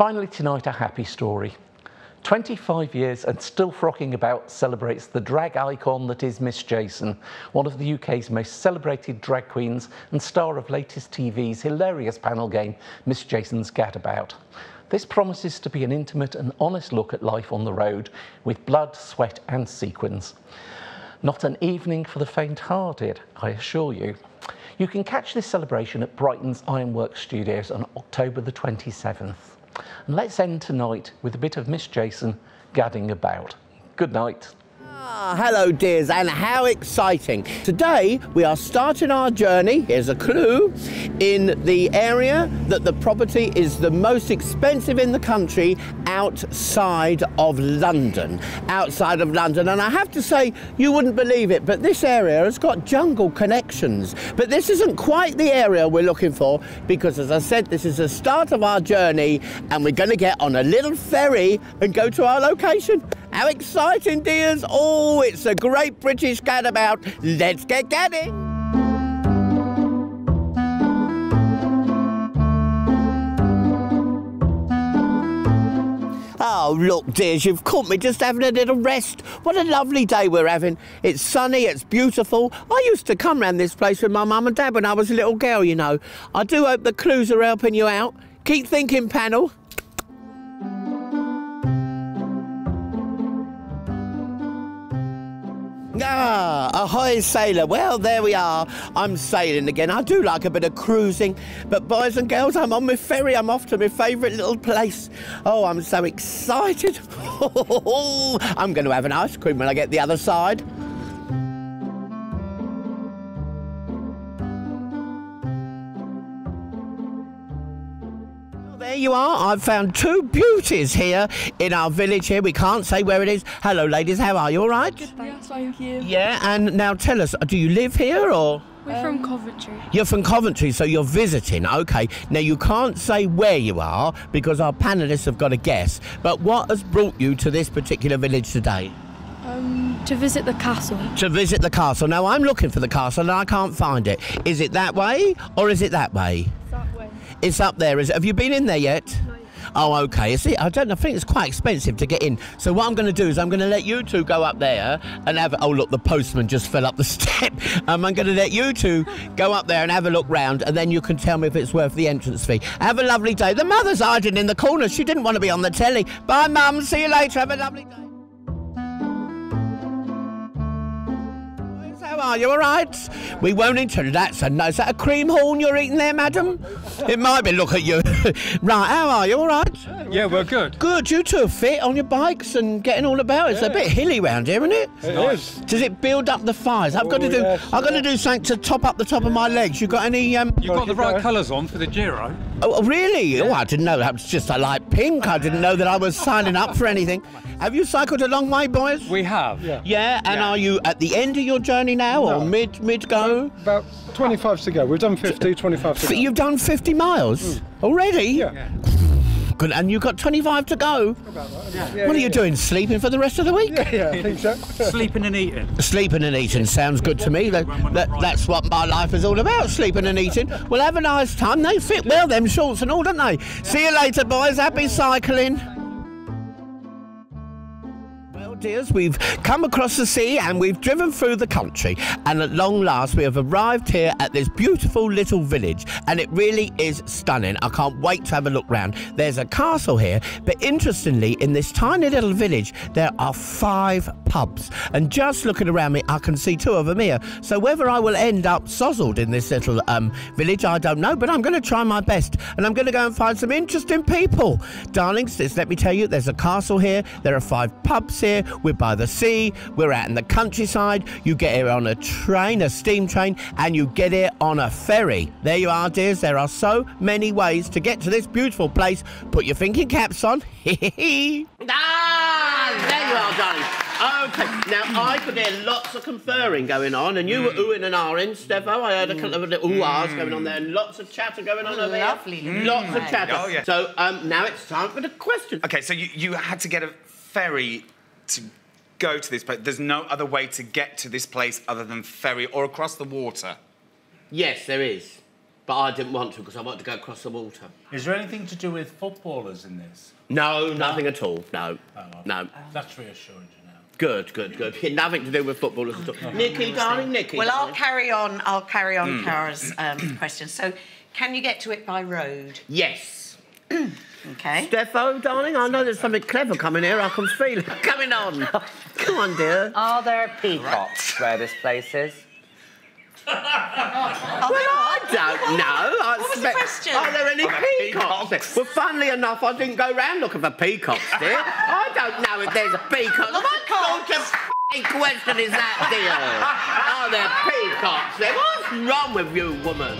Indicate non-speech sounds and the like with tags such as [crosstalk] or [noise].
Finally tonight, a happy story. 25 years and still frocking about celebrates the drag icon that is Miss Jason, one of the UK's most celebrated drag queens and star of latest TV's hilarious panel game, Miss Jason's Gadabout. This promises to be an intimate and honest look at life on the road with blood, sweat and sequins. Not an evening for the faint-hearted, I assure you. You can catch this celebration at Brighton's Ironworks Studios on October the 27th. And let's end tonight with a bit of Miss Jason gadding about. Good night. Ah, hello dears, and how exciting. Today we are starting our journey, here's a clue, in the area that the property is the most expensive in the country outside of London. Outside of London, and I have to say, you wouldn't believe it, but this area has got jungle connections. But this isn't quite the area we're looking for because as I said, this is the start of our journey and we're going to get on a little ferry and go to our location. How exciting, dears! Oh, it's a great British gadabout. Let's get gadding! Oh, look, dears, you've caught me just having a little rest. What a lovely day we're having. It's sunny, it's beautiful. I used to come round this place with my mum and dad when I was a little girl, you know. I do hope the clues are helping you out. Keep thinking, panel. Ah, ahoy, sailor. Well, there we are. I'm sailing again. I do like a bit of cruising. But, boys and girls, I'm on my ferry. I'm off to my favourite little place. Oh, I'm so excited. [laughs] I'm going to have an ice cream when I get the other side. There you are. I've found two beauties here in our village here. We can't say where it is. Hello, ladies. How are you? All right? Good, thanks, thank you. Yeah, and now tell us, do you live here or? We're from Coventry. You're from Coventry, so you're visiting. Okay. Now, you can't say where you are because our panelists have got a guess. But what has brought you to this particular village today? Um, to visit the castle. To visit the castle. Now, I'm looking for the castle and I can't find it. Is it that way or is it that way? It's up there. Is it? Have you been in there yet? Oh, okay. See, I don't. I think it's quite expensive to get in. So what I'm going to do is I'm going to let you two go up there and have. Oh, look, the postman just fell up the [laughs] step. Um, I'm going to let you two go up there and have a look round, and then you can tell me if it's worth the entrance fee. Have a lovely day. The mother's hiding in the corner. She didn't want to be on the telly. Bye, mum. See you later. Have a lovely day. Are you? All right? We won't enter. That's a no. Is that a cream horn you're eating there, madam? It might be. Look at you. [laughs] right. How are you? All right? Yeah, we're good. Good. You two are fit on your bikes and getting all about. It's a bit hilly round here, isn't it? It is. Does it build up the fires? I've got to Oh, do. yes, I've got to do something to top up the top of my legs. You got any? Um, You've got the right colours on for the Giro. oh, oh, really? Oh, I didn't know that was just I like pink. I didn't know that I was signing up for anything. Have you cycled a long way, boys? We have. Yeah. yeah. And Yeah. are you at the end of your journey now, or mid mid go? About 25 to go. We've done 50, 25 to go. You've done 50 miles already? Yeah. [laughs] Good, and you've got 25 to go. About that, isn't it? Yeah, What are yeah, you doing? Sleeping for the rest of the week? Yeah, yeah, I think so. Sleeping and eating. Sleeping and eating sounds good to me. That, that, that's what my life is all about, sleeping and eating. Well, have a nice time. They fit well, them shorts and all, don't they? See you later, boys. Happy cycling. Dears, we've come across the sea and we've driven through the country. And at long last, we have arrived here at this beautiful little village. And it really is stunning. I can't wait to have a look round. There's a castle here, but interestingly, in this tiny little village, there are five pubs. And just looking around me, I can see two of them here. So whether I will end up sozzled in this little um, village, I don't know, but I'm going to try my best. And I'm going to go and find some interesting people. Darlings, let me tell you, there's a castle here. There are five pubs here. We're by the sea. We're out in the countryside. You get here on a train, a steam train, and you get here on a ferry. There you are, dears. There are so many ways to get to this beautiful place. Put your thinking caps on. [laughs] ah, there you are, darling. Okay, now I could hear lots of conferring going on, and you were oohing and ahhing, Stefo. I heard a couple of little ooh-ahs going on there, and lots of chatter going on over Lovely. here. Lots of chatter. Oh, yeah. So um, now it's time for the question. Okay, so you, you had to get a ferry to go to this place. There's no other way to get to this place other than ferry or across the water. Yes, there is. but I didn't want to because I wanted to go across the water. Is there anything to do with footballers in this? No, nothing at all. No, Oh, no. That's reassuring to know. Good, good, good. Nothing to do with footballers at all. Nikki, darling, Nikki. Well, I'll carry on. I'll carry on Cara's um, [coughs] question. So, can you get to it by road? Yes. [coughs] Okay. Defo, darling, I know there's something clever coming here. I can feel it [laughs] coming on. Come on, dear. Are there peacocks where this place is? [laughs] Well, I don't know. I What was the expect- question? Are there any peacocks? there? Well, funnily enough, I didn't go round looking for peacocks, dear. I don't know if there's a peacock. What sort of question is that, dear? Are there peacocks there? What's wrong with you, woman?